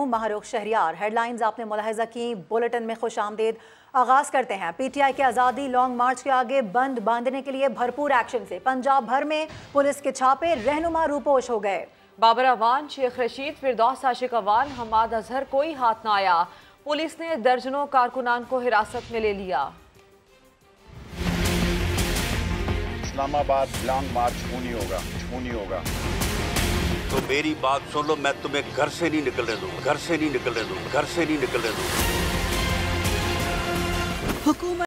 हूँ महारुख शहरियार। हेडलाइंस आपने मुलाहजा की बुलेटिन में खुश आमदेद। आगाज़ करते हैं पीटीआई के आज़ादी लॉन्ग मार्च के आगे बंद बांधने के लिए भरपूर एक्शन से। पंजाब भर में पुलिस के छापे रहनुमा रूपोश हो गए। बाबर अवान शेख रशीद फिरदौस आशिक अवान हमाद अजहर कोई हाथ ना आया। पुलिस ने दर्जनों कारकुनान को हिरासत में ले लिया। इस्लामाबाद लॉन्ग मार्च खूनी होगा खूनी होगा। तो मेरी बात सुन लो, मैं तुम्हें घर से नहीं निकलने दूँगा। घर से नहीं निकलने दूँगा। घर से नहीं निकलने दूँगा। हुकूमत